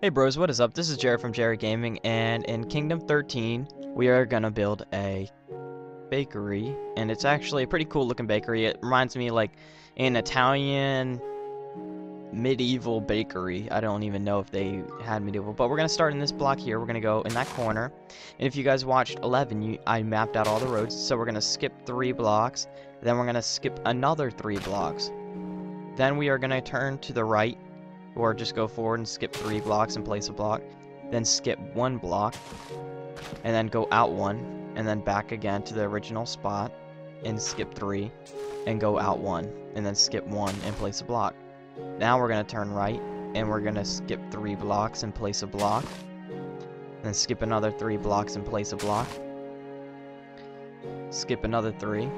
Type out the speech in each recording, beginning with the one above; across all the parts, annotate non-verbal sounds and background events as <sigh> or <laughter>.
Hey bros, what is up? This is Jarid from Jarid Gaming, and in Kingdom 13, we are gonna build a bakery, and it's actually a pretty cool looking bakery. It reminds me like an Italian medieval bakery. I don't even know if they had medieval, but we're gonna start in this block here. We're gonna go in that corner, and if you guys watched 11, you, I mapped out all the roads, so we're gonna skip three blocks, then we're gonna skip another three blocks. Then we are gonna turn to the right or just go forward and skip three blocks and place a block, then skip one block, and then go out one, and then back again to the original spot, and skip three, and go out one, and then skip one and place a block. Now we're going to turn right, and we're going to skip three blocks and place a block, then skip another three blocks and place a block, skip another three,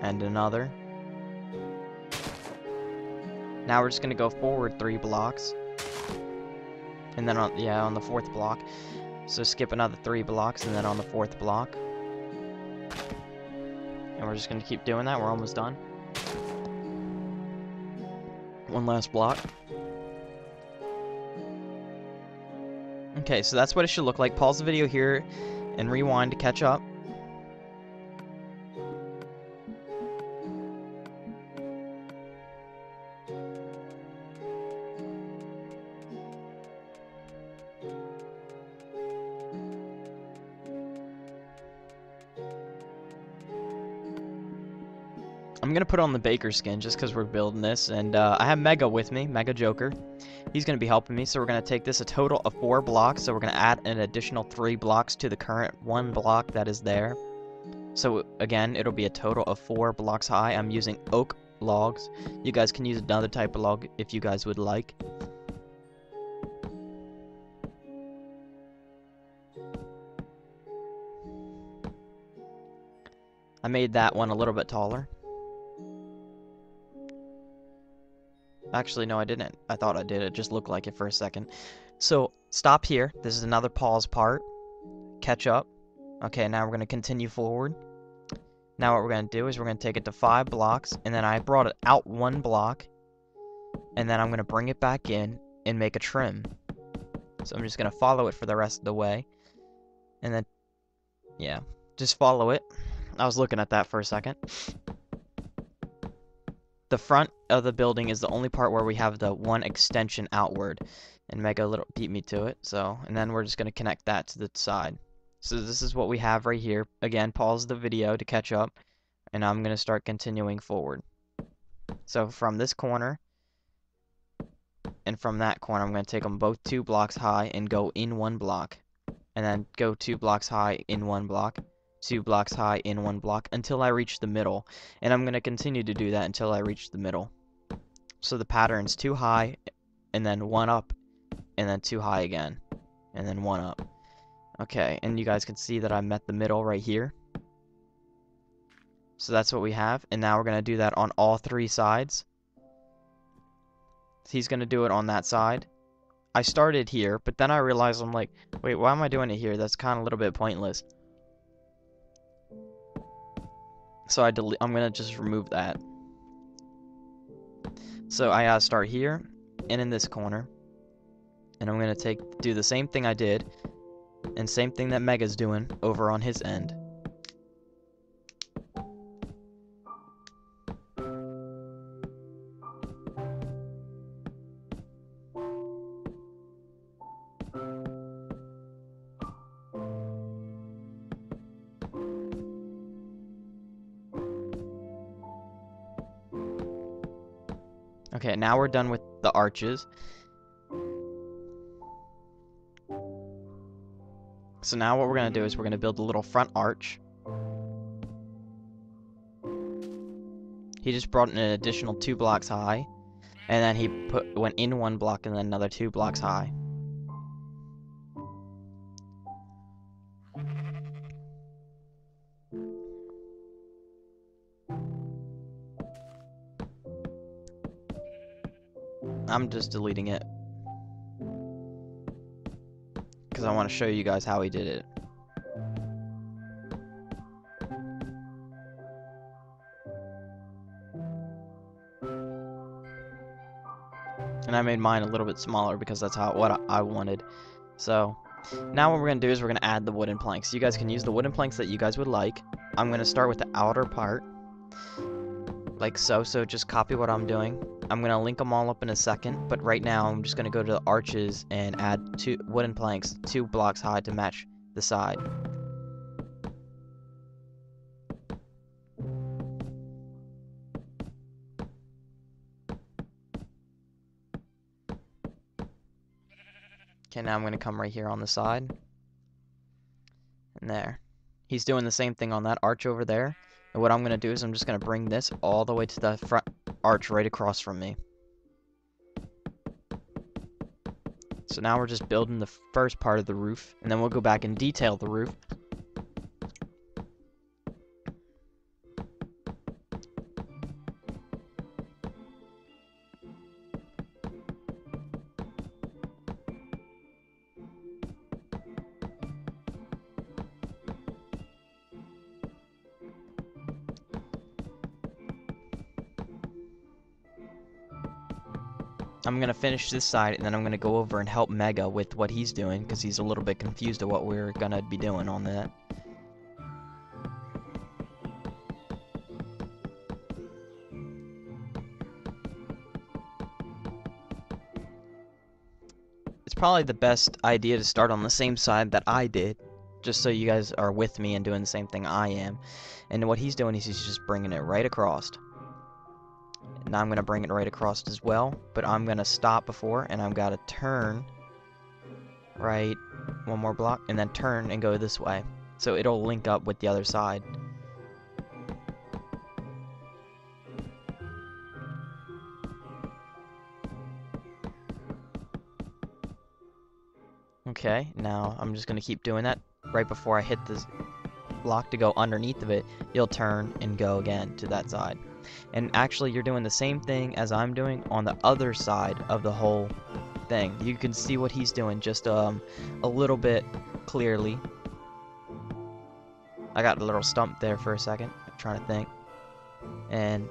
and another, now we're just to go forward three blocks. And then on, yeah, on the fourth block. So skip another three blocks and then on the fourth block. And we're just to keep doing that. We're almost done. One last block. Okay, so that's what it should look like. Pause the video here and rewind to catch up. Put on the Baker skin just because we're building this, and uh, I have Mega with me, Mega Joker. He's gonna be helping me, so we're gonna take this a total of four blocks. So we're gonna add an additional three blocks to the current one block that is there. So again, it'll be a total of four blocks high. I'm using oak logs. You guys can use another type of log if you guys would like. I made that one a little bit taller. Actually, no, I didn't. I thought I did. It just looked like it for a second. So, stop here. This is another pause part. Catch up. Okay, now we're going to continue forward. Now what we're going to do is we're going to take it to five blocks, and then I brought it out one block, and then I'm going to bring it back in and make a trim. So I'm just going to follow it for the rest of the way. And then, yeah, just follow it. I was looking at that for a second. The front of the building is the only part where we have the one extension outward. And Mega little beat me to it, so, and then we're just going to connect that to the side. So this is what we have right here. Again, pause the video to catch up, and I'm going to start continuing forward. So from this corner, and from that corner, I'm going to take them both two blocks high and go in one block. And then go two blocks high in one block two blocks high in one block until I reach the middle. And I'm going to continue to do that until I reach the middle. So the pattern's two high, and then one up, and then two high again, and then one up. Okay, and you guys can see that I met the middle right here. So that's what we have, and now we're going to do that on all three sides. He's going to do it on that side. I started here, but then I realized I'm like, wait, why am I doing it here? That's kind of a little bit pointless. So I delete, I'm gonna just remove that. So I gotta start here and in this corner. And I'm gonna take do the same thing I did and same thing that Mega's doing over on his end. Okay, now we're done with the arches. So now what we're going to do is we're going to build a little front arch. He just brought in an additional two blocks high. And then he put went in one block and then another two blocks high. I'm just deleting it. Because I want to show you guys how he did it. And I made mine a little bit smaller because that's how what I wanted. So now what we're going to do is we're going to add the wooden planks. You guys can use the wooden planks that you guys would like. I'm going to start with the outer part. Like so, so just copy what I'm doing. I'm to link them all up in a second, but right now I'm just to go to the arches and add two wooden planks, two blocks high to match the side. Okay, now I'm to come right here on the side. And there. He's doing the same thing on that arch over there. And what I'm to do is I'm just to bring this all the way to the front arch right across from me. So now we're just building the first part of the roof, and then we'll go back and detail the roof finish this side, and then I'm going to go over and help Mega with what he's doing, because he's a little bit confused at what we're going to be doing on that. It's probably the best idea to start on the same side that I did, just so you guys are with me and doing the same thing I am. And what he's doing is he's just bringing it right across. Now I'm going to bring it right across as well, but I'm going to stop before, and I've got to turn right one more block, and then turn and go this way. So it'll link up with the other side. Okay, now I'm just going to keep doing that right before I hit this block to go underneath of it, you'll turn and go again to that side. And actually, you're doing the same thing as I'm doing on the other side of the whole thing. You can see what he's doing just um, a little bit clearly. I got a little stumped there for a second, I'm trying to think. And,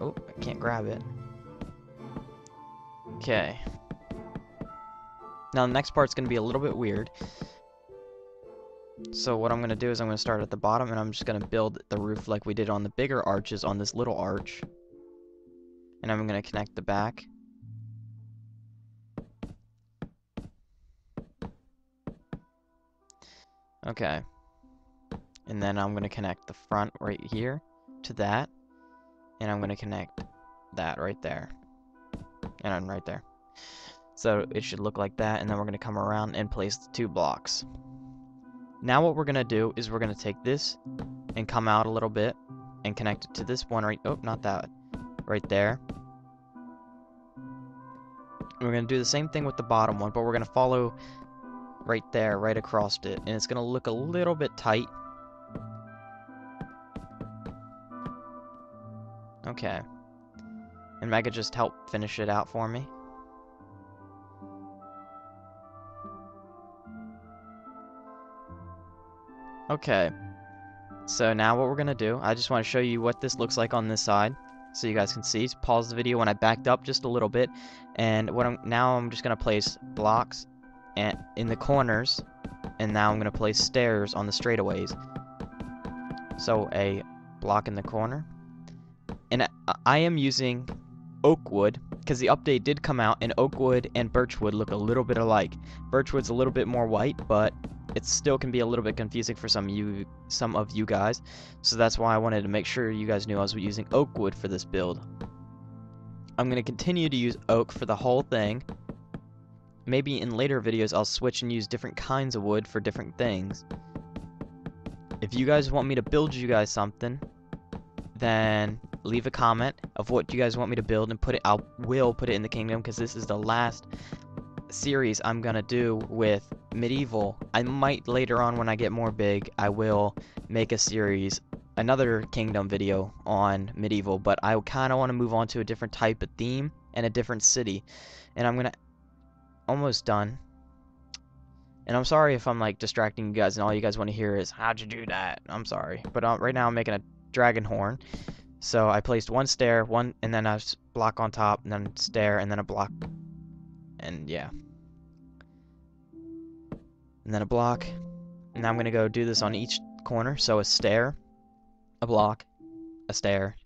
oh, I can't grab it. Okay. Now the next part's going to be a little bit weird. So what I'm going to do is I'm going to start at the bottom and I'm just going to build the roof like we did on the bigger arches on this little arch. And I'm going to connect the back. Okay. And then I'm going to connect the front right here to that. And I'm going to connect that right there. And I'm right there. So it should look like that. And then we're going to come around and place the two blocks. Now what we're going to do is we're going to take this and come out a little bit and connect it to this one right, oh, not that, right there. We're going to do the same thing with the bottom one, but we're going to follow right there, right across it. And it's going to look a little bit tight. Okay. And Mega just help finish it out for me. Okay. So now what we're going to do, I just want to show you what this looks like on this side so you guys can see. Pause the video when I backed up just a little bit. And what I'm now I'm just going to place blocks and in the corners and now I'm going to place stairs on the straightaways. So a block in the corner. And I, I am using oak wood because the update did come out and oak wood and birch wood look a little bit alike. Birch wood's a little bit more white, but it still can be a little bit confusing for some you some of you guys. So that's why I wanted to make sure you guys knew I was using oak wood for this build. I'm going to continue to use oak for the whole thing. Maybe in later videos I'll switch and use different kinds of wood for different things. If you guys want me to build you guys something, then leave a comment of what you guys want me to build and put it I will put it in the kingdom because this is the last series I'm gonna do with medieval. I might later on when I get more big, I will make a series, another kingdom video on medieval, but I kind of want to move on to a different type of theme and a different city. And I'm gonna almost done. And I'm sorry if I'm like distracting you guys and all you guys want to hear is how'd you do that? I'm sorry, but uh, right now I'm making a dragon horn. So I placed one stair, one, and then a block on top, and then stair, and then a block and yeah. And then a block. And I'm going to go do this on each corner. So a stair, a block, a stair,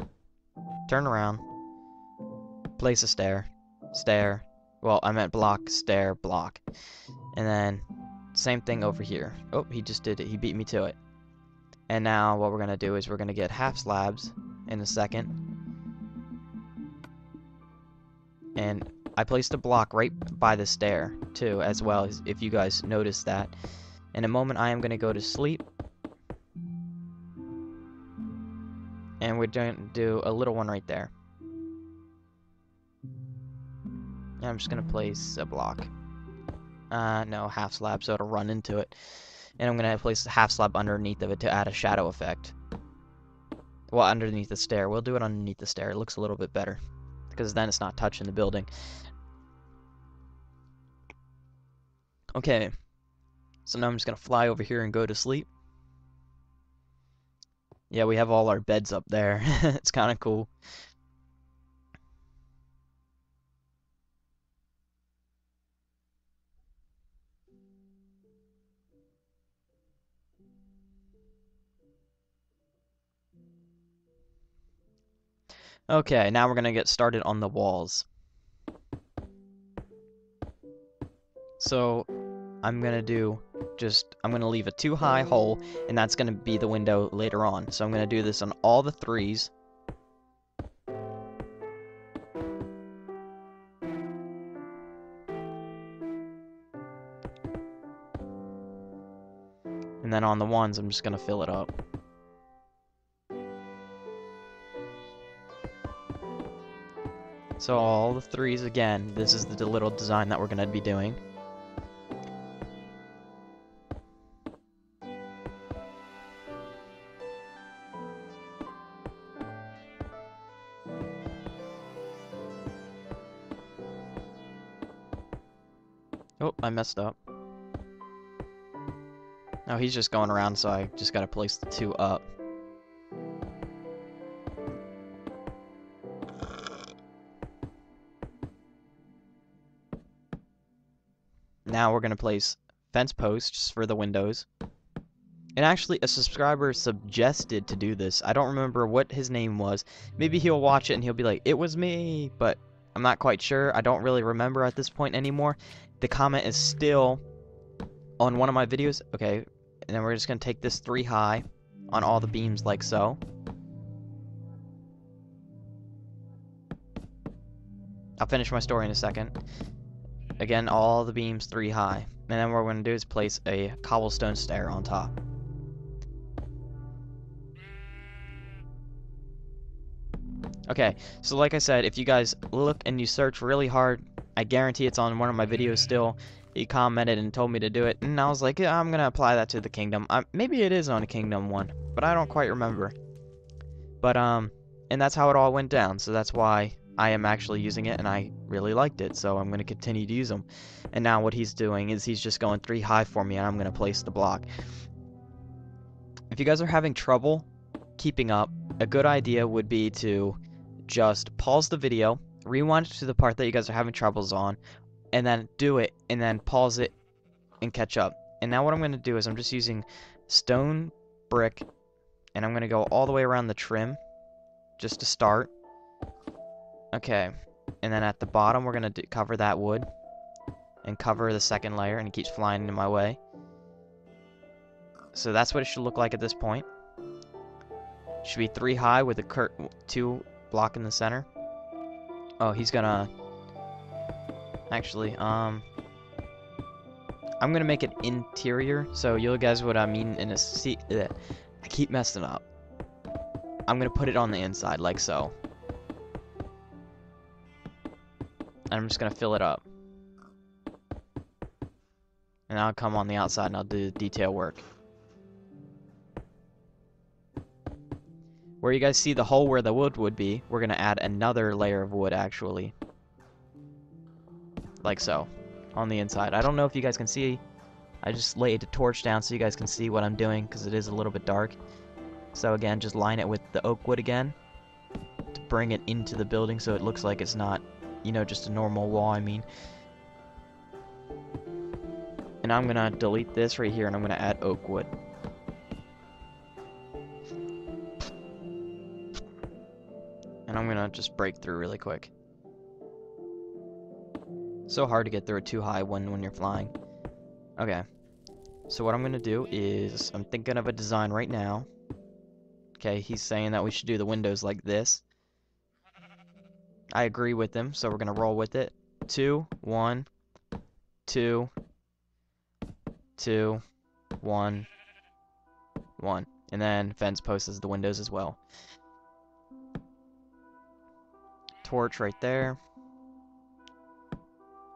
turn around, place a stair, stair, well, I meant block, stair, block. And then same thing over here. Oh, he just did it. He beat me to it. And now what we're going to do is we're going to get half slabs in a second. And I placed a block right by the stair, too, as well, if you guys noticed that. In a moment, I am going to go to sleep. And we're going to do a little one right there. And I'm just going to place a block. Uh, no, half slab, so it'll run into it. And I'm going to place a half slab underneath of it to add a shadow effect. Well, underneath the stair. We'll do it underneath the stair. It looks a little bit better. Because then it's not touching the building. Okay. So now I'm just going to fly over here and go to sleep. Yeah, we have all our beds up there. <laughs> it's kind of cool. Okay, now we're going to get started on the walls. So, I'm to do just, I'm to leave a too high hole, and that's to be the window later on. So I'm to do this on all the threes. And then on the ones, I'm just to fill it up. So all the threes again, this is the little design that we're to be doing. Oh, I messed up. Oh, he's just going around, so I just gotta place the two up. Now we're gonna place fence posts for the windows. And actually, a subscriber suggested to do this. I don't remember what his name was. Maybe he'll watch it and he'll be like, it was me, but I'm not quite sure. I don't really remember at this point anymore. The comment is still on one of my videos. Okay, and then we're just going to take this three high on all the beams like so. I'll finish my story in a second. Again, all the beams three high. And then what we're going to do is place a cobblestone stair on top. Okay, so like I said, if you guys look and you search really hard, I guarantee it's on one of my videos still. He commented and told me to do it, and I was like, yeah, I'm gonna apply that to the kingdom. Uh, maybe it is on a kingdom one, but I don't quite remember. But, um, and that's how it all went down, so that's why I am actually using it, and I really liked it, so I'm gonna continue to use them. And now what he's doing is he's just going three high for me, and I'm gonna place the block. If you guys are having trouble keeping up, a good idea would be to just pause the video, rewind to the part that you guys are having troubles on, and then do it, and then pause it and catch up. And now what I'm going to do is I'm just using stone brick, and I'm going to go all the way around the trim, just to start. Okay, and then at the bottom we're going to cover that wood, and cover the second layer, and it keeps flying in my way. So that's what it should look like at this point. Should be three high with a curt two block in the center. Oh, he's gonna... Actually, um... I'm gonna make it interior, so you'll guys what I mean in a seat... I keep messing up. I'm gonna put it on the inside, like so. And I'm just gonna fill it up. And I'll come on the outside and I'll do the detail work. Where you guys see the hole where the wood would be, we're going to add another layer of wood, actually. Like so. On the inside. I don't know if you guys can see. I just laid a torch down so you guys can see what I'm doing, because it is a little bit dark. So again, just line it with the oak wood again. To bring it into the building so it looks like it's not, you know, just a normal wall, I mean. And I'm gonna delete this right here and I'm gonna add oak wood. Just break through really quick. So hard to get through it too high when, when you're flying. Okay. So what I'm gonna do is, I'm thinking of a design right now. Okay, he's saying that we should do the windows like this. I agree with him, so we're gonna roll with it. Two, one, two, two, one, one. And then fence posts as the windows as well. Torch right there.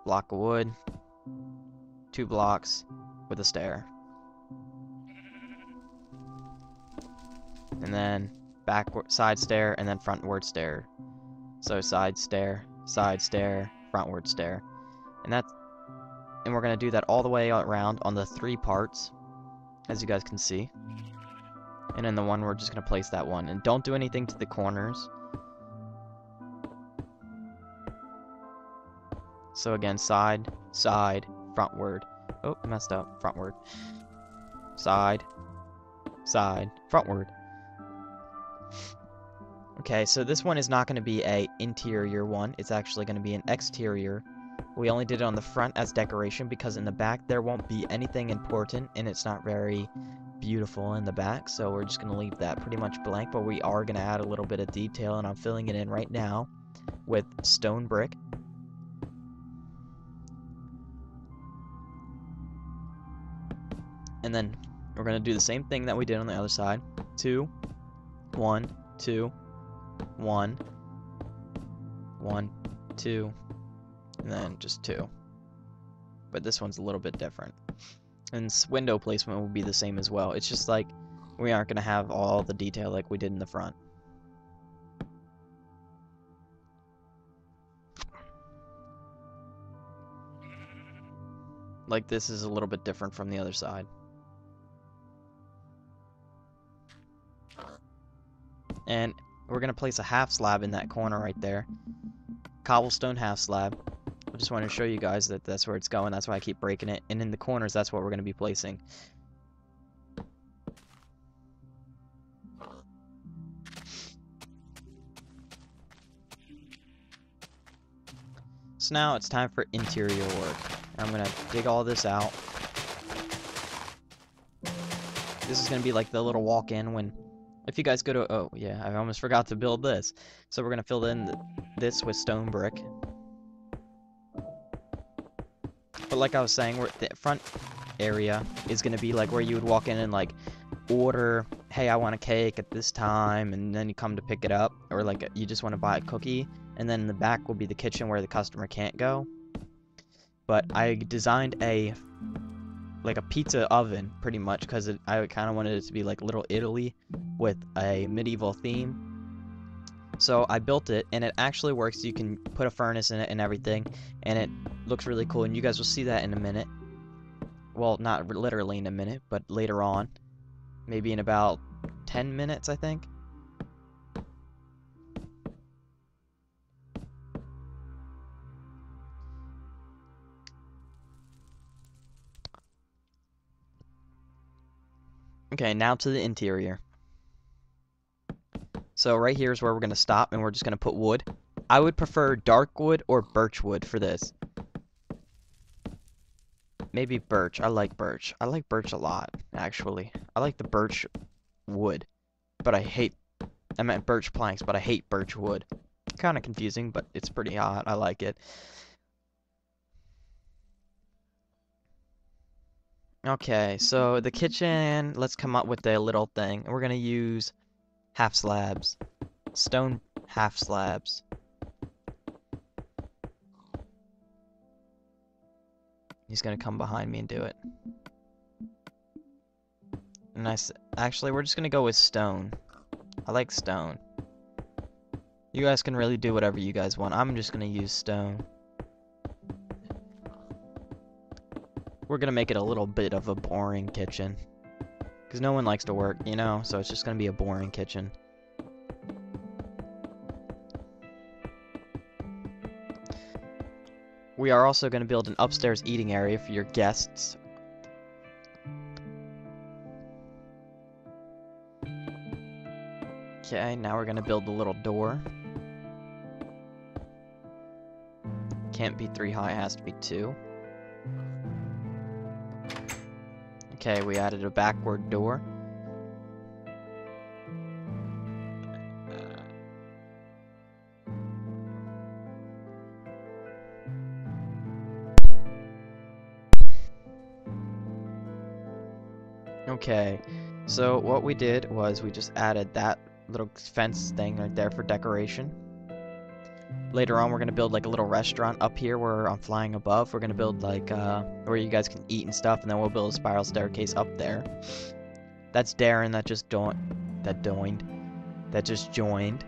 Block of wood. Two blocks with a stair. And then backward side stair and then frontward stair. So side stair, side stair, frontward stair. And that's and we're going to do that all the way around on the three parts as you guys can see. And in the one we're just going to place that one and don't do anything to the corners. So again, side, side, frontward. Oh, I messed up. Frontward. Side, side, frontward. Okay, so this one is not going to be a interior one. It's actually going to be an exterior. We only did it on the front as decoration because in the back there won't be anything important and it's not very beautiful in the back. So we're just going to leave that pretty much blank, but we are going to add a little bit of detail and I'm filling it in right now with stone brick. And then we're going to do the same thing that we did on the other side. Two, one, two, one, one, two, and then just two. But this one's a little bit different. And window placement will be the same as well. It's just like we aren't going to have all the detail like we did in the front. Like this is a little bit different from the other side. And we're to place a half slab in that corner right there. Cobblestone half slab. I just want to show you guys that that's where it's going. That's why I keep breaking it. And in the corners, that's what we're to be placing. So now it's time for interior work. I'm to dig all this out. This is to be like the little walk-in when if you guys go to, oh yeah, I almost forgot to build this. So we're gonna fill in th this with stone brick. But like I was saying, where the front area is gonna be like where you would walk in and like order, hey, I want a cake at this time, and then you come to pick it up, or like you just want to buy a cookie, and then in the back will be the kitchen where the customer can't go. But I designed a like a pizza oven pretty much because I kind of wanted it to be like Little Italy with a medieval theme. So I built it and it actually works. You can put a furnace in it and everything and it looks really cool and you guys will see that in a minute. Well, not literally in a minute, but later on. Maybe in about 10 minutes, I think. Okay, now to the interior. So right here is where we're going to stop and we're just going to put wood. I would prefer dark wood or birch wood for this. Maybe birch. I like birch. I like birch a lot, actually. I like the birch wood. But I hate... I meant birch planks, but I hate birch wood. Kind of confusing, but it's pretty hot. I like it. Okay, so the kitchen, let's come up with a little thing. We're going to use half slabs. Stone half slabs. He's going to come behind me and do it. And Nice. Actually, we're just going to go with stone. I like stone. You guys can really do whatever you guys want. I'm just going to use stone. we're gonna make it a little bit of a boring kitchen. Because no one likes to work, you know, so it's just gonna be a boring kitchen. We are also going to build an upstairs eating area for your guests. Okay, now we're going to build the little door. Can't be three high, has to be two. Okay, we added a backward door. Okay, so what we did was we just added that little fence thing right there for decoration. Later on, we're gonna build like a little restaurant up here where I'm flying above. We're gonna build like uh, where you guys can eat and stuff, and then we'll build a spiral staircase up there. That's Darren that just joined. That joined. That just joined.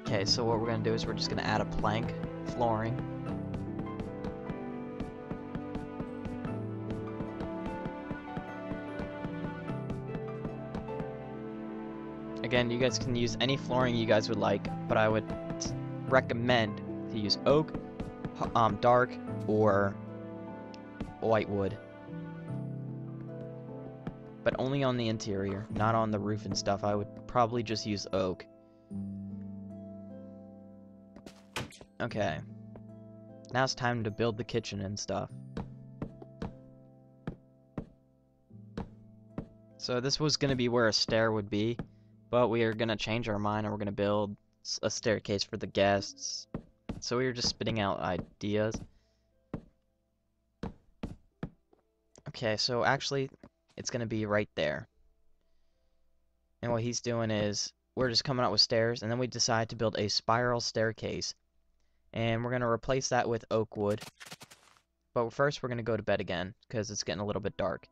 Okay, so what we're gonna do is we're just gonna add a plank flooring. Again, you guys can use any flooring you guys would like, but I would recommend to use oak, um, dark, or white wood. But only on the interior, not on the roof and stuff. I would probably just use oak. Okay. Now it's time to build the kitchen and stuff. So this was going to be where a stair would be, but we are going to change our mind and we're going to build a staircase for the guests. So we were just spitting out ideas. Okay, so actually, it's going to be right there. And what he's doing is, we're just coming out with stairs, and then we decide to build a spiral staircase. And we're going to replace that with oak wood. But first, we're going to go to bed again, because it's getting a little bit dark.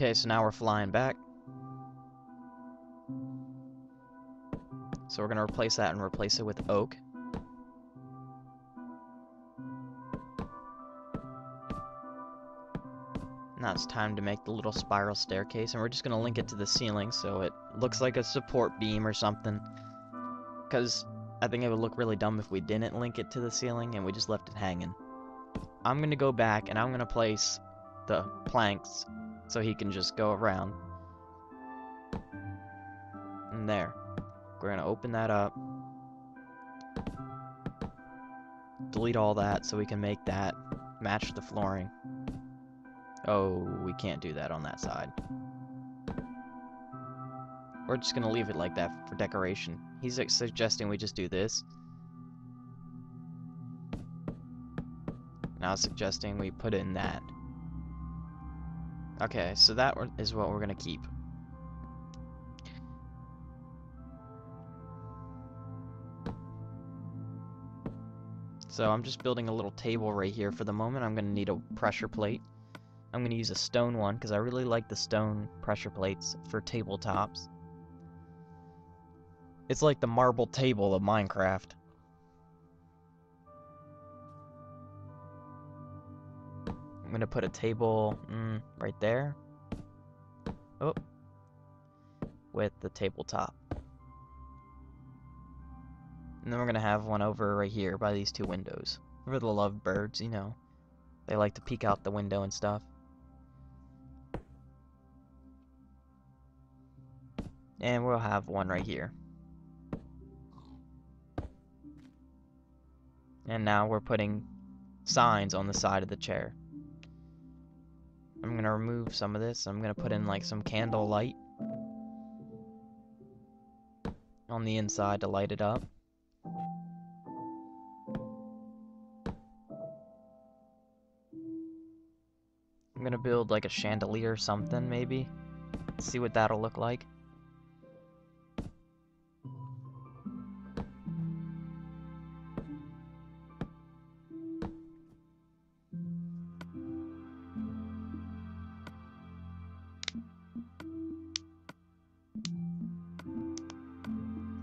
Okay, so now we're flying back. So we're going to replace that and replace it with oak. Now it's time to make the little spiral staircase, and we're just going to link it to the ceiling so it looks like a support beam or something. Because I think it would look really dumb if we didn't link it to the ceiling and we just left it hanging. I'm going to go back and I'm going to place the planks so he can just go around. And there. We're to open that up. Delete all that so we can make that match the flooring. Oh, we can't do that on that side. We're just to leave it like that for decoration. He's suggesting we just do this. Now suggesting we put in that. Okay, so that is what we're going to keep. So I'm just building a little table right here for the moment. I'm going to need a pressure plate. I'm going to use a stone one because I really like the stone pressure plates for tabletops. It's like the marble table of Minecraft. I'm to put a table mm, right there. Oh. With the tabletop. And then we're going to have one over right here by these two windows. For the lovebirds, you know. They like to peek out the window and stuff. And we'll have one right here. And now we're putting signs on the side of the chair. I'm gonna remove some of this. I'm gonna put in like some candle light on the inside to light it up. I'm gonna build like a chandelier or something maybe. See what that'll look like.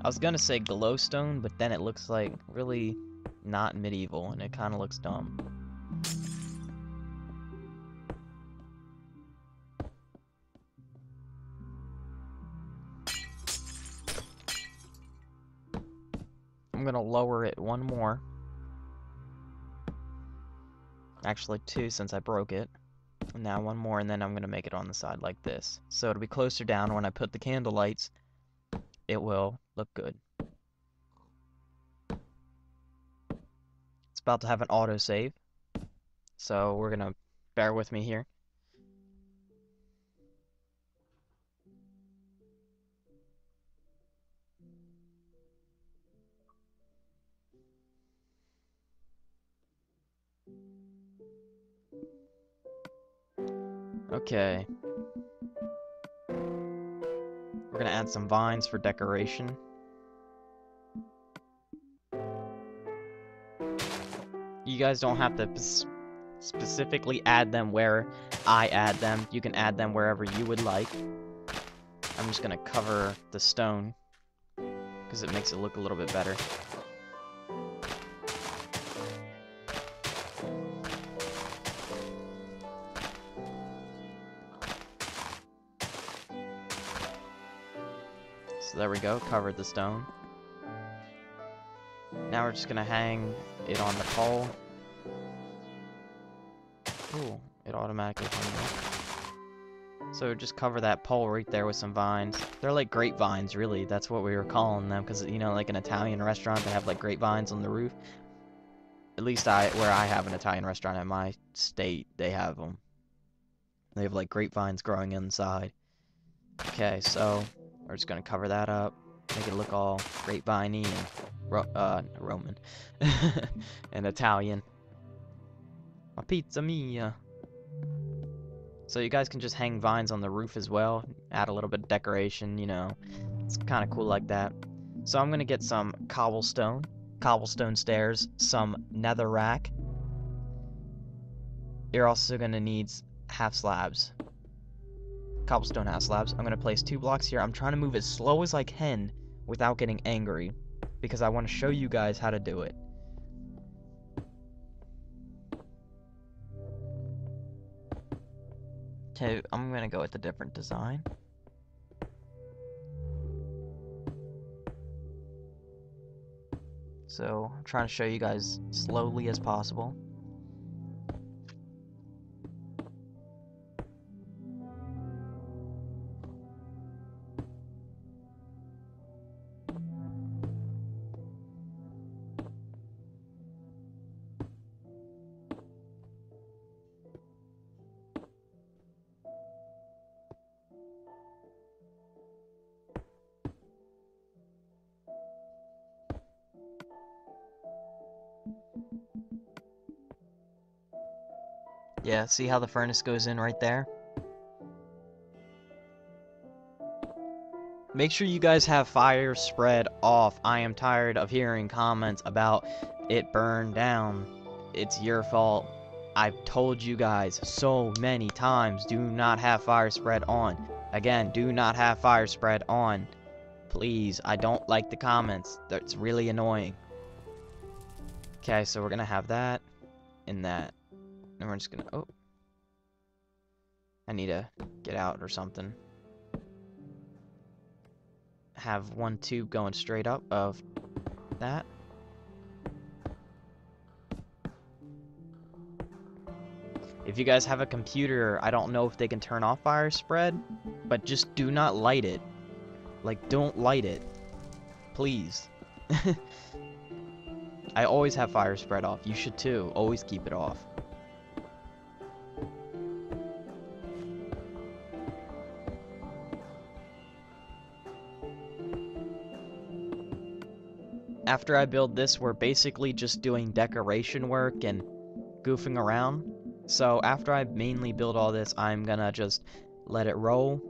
I was gonna say glowstone, but then it looks like really not medieval, and it kind of looks dumb. I'm gonna lower it one more. Actually two since I broke it. Now one more and then I'm gonna make it on the side like this. So it'll be closer down when I put the candle lights it will look good. It's about to have an autosave. So we're gonna bear with me here. Okay. We're gonna add some vines for decoration. You guys don't have to specifically add them where I add them. You can add them wherever you would like. I'm just gonna cover the stone because it makes it look a little bit better. There we go, covered the stone. Now we're just gonna hang it on the pole. Ooh, it automatically hung So just cover that pole right there with some vines. They're like grapevines, really. That's what we were calling them, because, you know, like an Italian restaurant, they have like grapevines on the roof. At least I, where I have an Italian restaurant in my state, they have them. They have like grapevines growing inside. Okay, so we're just gonna cover that up, make it look all grapeviney and ro uh, Roman <laughs> and Italian. My pizza mia. So you guys can just hang vines on the roof as well, add a little bit of decoration, you know. It's kind of cool like that. So I'm gonna get some cobblestone, cobblestone stairs, some netherrack. You're also gonna need half slabs cobblestone house slabs. I'm going to place two blocks here. I'm trying to move as slow as I can without getting angry because I want to show you guys how to do it. Okay, I'm going to go with a different design. So, I'm trying to show you guys slowly as possible. Yeah, see how the furnace goes in right there? Make sure you guys have fire spread off. I am tired of hearing comments about it burned down. It's your fault. I've told you guys so many times, do not have fire spread on. Again, do not have fire spread on. Please, I don't like the comments. That's really annoying. Okay, so we're gonna have that and that. And we're just gonna, oh. I need to get out or something. Have one tube going straight up of that. If you guys have a computer, I don't know if they can turn off fire spread, but just do not light it. Like, don't light it. Please. <laughs> I always have fire spread off. You should too. Always keep it off. After I build this, we're basically just doing decoration work and goofing around. So after I mainly build all this, I'm gonna just let it roll.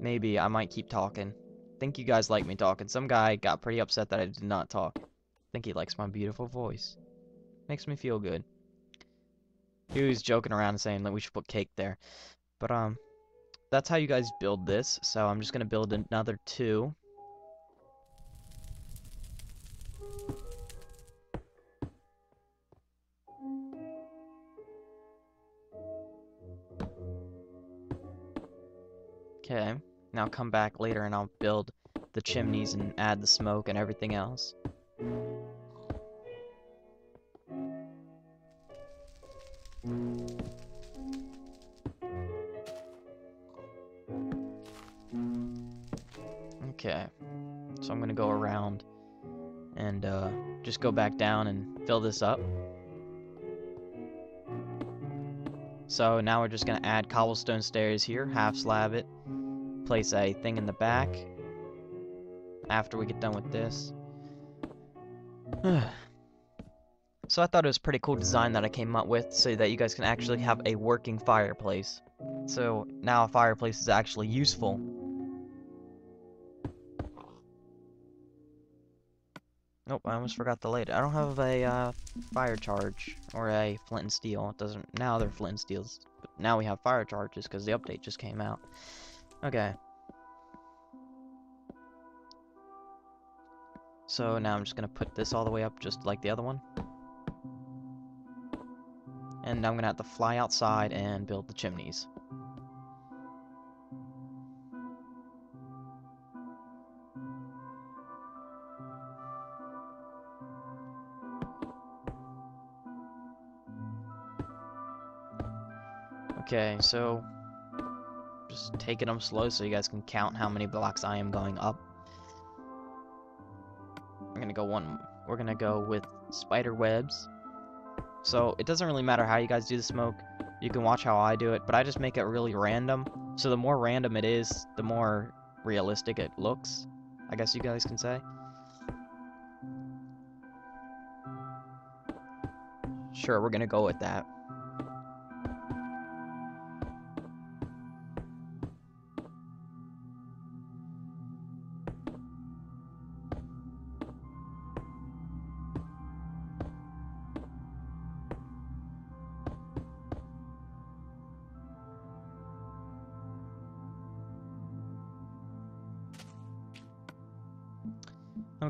Maybe I might keep talking. think you guys like me talking. Some guy got pretty upset that I did not talk. think he likes my beautiful voice. Makes me feel good. He was joking around saying that we should put cake there. But, um, that's how you guys build this. So I'm just gonna build another two. Okay, now come back later and I'll build the chimneys and add the smoke and everything else. Okay, so I'm gonna go around and uh, just go back down and fill this up. So now we're just gonna add cobblestone stairs here, half slab it, place a thing in the back after we get done with this. <sighs> so I thought it was pretty cool design that I came up with so that you guys can actually have a working fireplace. So now a fireplace is actually useful Nope, I almost forgot the light. I don't have a uh, fire charge or a flint and steel. It doesn't. Now they're flint and steels. But now we have fire charges because the update just came out. Okay. So now I'm just gonna put this all the way up just like the other one. And I'm gonna have to fly outside and build the chimneys. Okay, so just taking them slow so you guys can count how many blocks I am going up. We're gonna go one. We're gonna go with spider webs. So it doesn't really matter how you guys do the smoke. You can watch how I do it, but I just make it really random. So the more random it is, the more realistic it looks. I guess you guys can say. Sure, we're gonna go with that.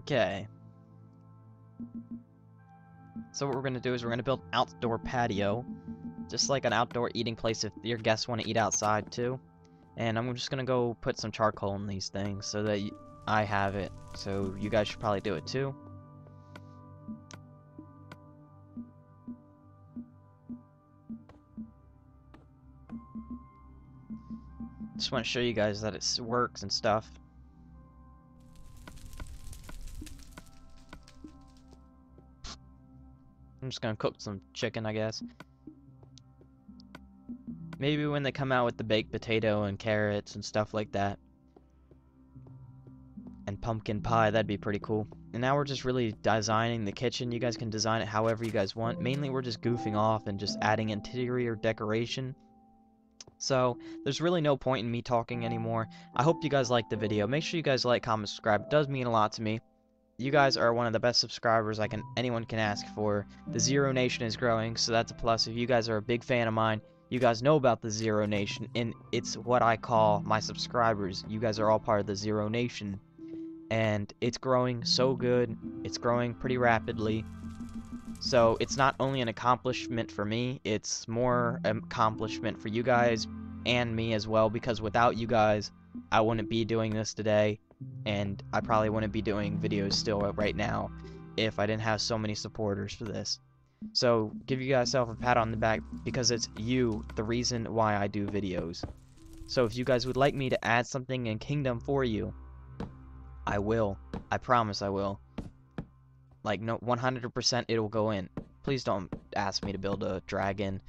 Okay. So what we're going to do is we're going to build outdoor patio. Just like an outdoor eating place if your guests want to eat outside too. And I'm just going to go put some charcoal in these things so that I have it. So you guys should probably do it too. Just want to show you guys that it works and stuff. I'm just gonna cook some chicken, I guess. Maybe when they come out with the baked potato and carrots and stuff like that. And pumpkin pie, that'd be pretty cool. And now we're just really designing the kitchen. You guys can design it however you guys want. Mainly we're just goofing off and just adding interior decoration. So, there's really no point in me talking anymore. I hope you guys liked the video. Make sure you guys like, comment, subscribe. It does mean a lot to me you guys are one of the best subscribers I can anyone can ask for. The Zero Nation is growing, so that's a plus. If you guys are a big fan of mine, you guys know about the Zero Nation, and it's what I call my subscribers. You guys are all part of the Zero Nation, and it's growing so good. It's growing pretty rapidly. So it's not only an accomplishment for me, it's more accomplishment for you guys and me as well, because without you guys, I wouldn't be doing this today and I probably wouldn't be doing videos still right now if I didn't have so many supporters for this. So give you guys self a pat on the back because it's you the reason why I do videos. So if you guys would like me to add something in Kingdom for you, I will. I promise I will. Like no 100% it'll go in. Please don't ask me to build a dragon.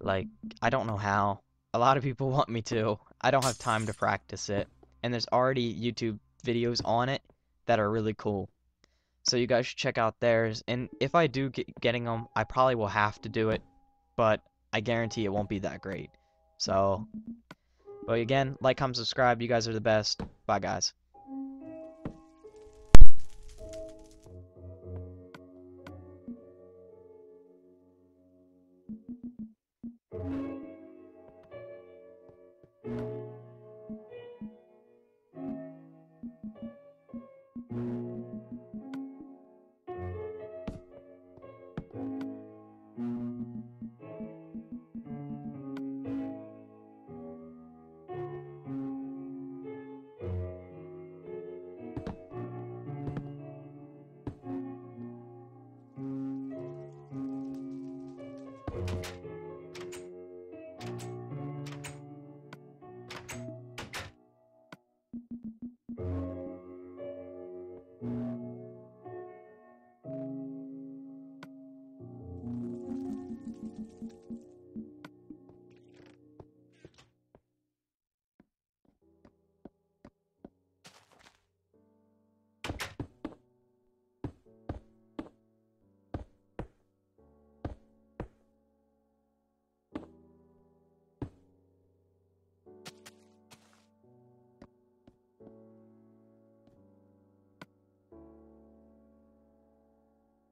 Like I don't know how. A lot of people <laughs> want me to. I don't have time to practice it. And there's already YouTube videos on it that are really cool. So you guys should check out theirs. And if I do get getting them, I probably will have to do it. But I guarantee it won't be that great. So, but again, like, comment, subscribe. You guys are the best. Bye, guys.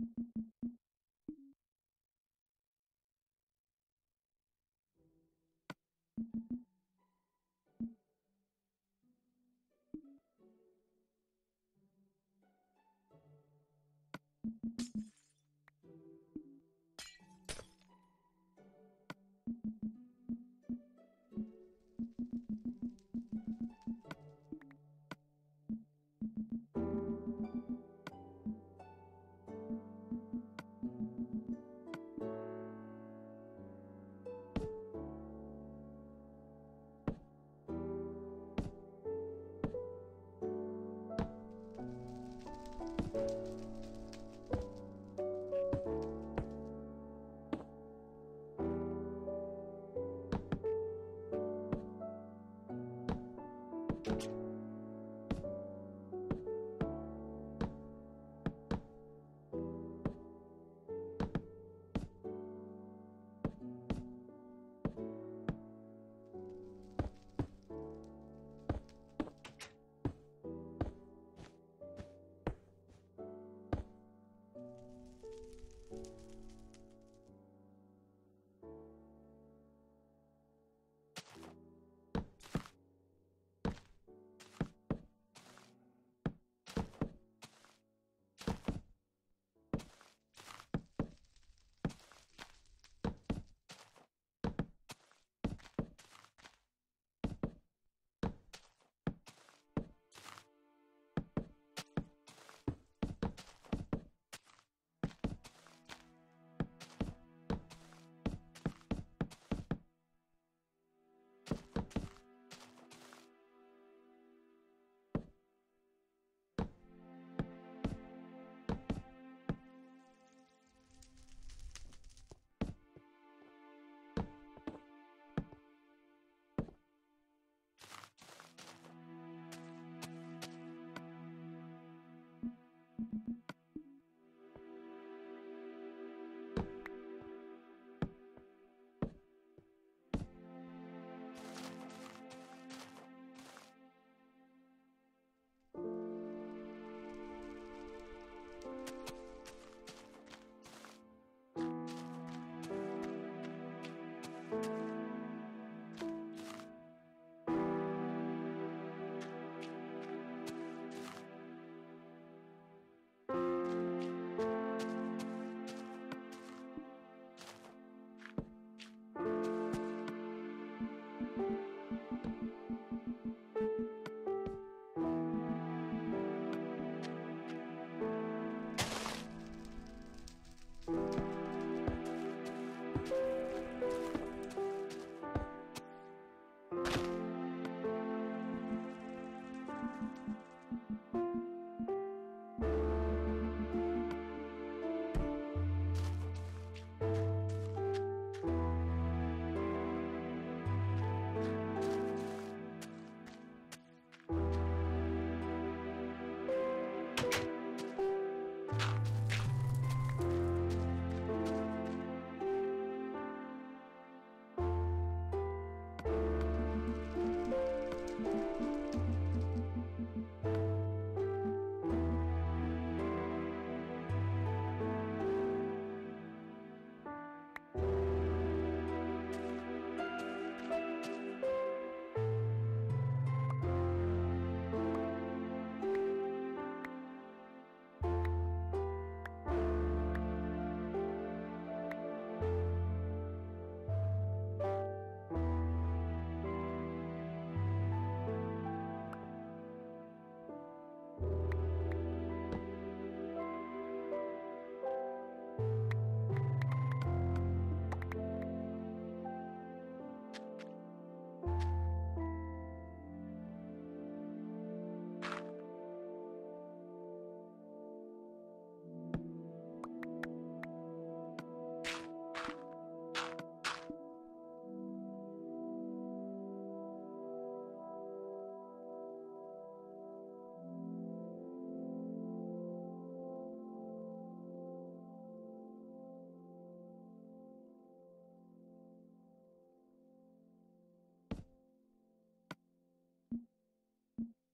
you